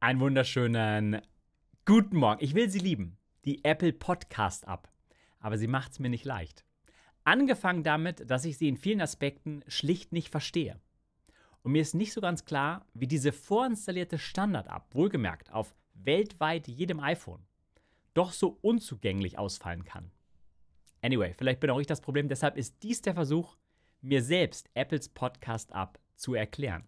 Einen wunderschönen guten Morgen. Ich will sie lieben, die Apple Podcast App. Aber sie macht es mir nicht leicht. Angefangen damit, dass ich sie in vielen Aspekten schlicht nicht verstehe. Und mir ist nicht so ganz klar, wie diese vorinstallierte Standard-App, wohlgemerkt auf weltweit jedem iPhone, doch so unzugänglich ausfallen kann. Anyway, vielleicht bin auch ich das Problem, deshalb ist dies der Versuch, mir selbst Apples Podcast-App zu erklären.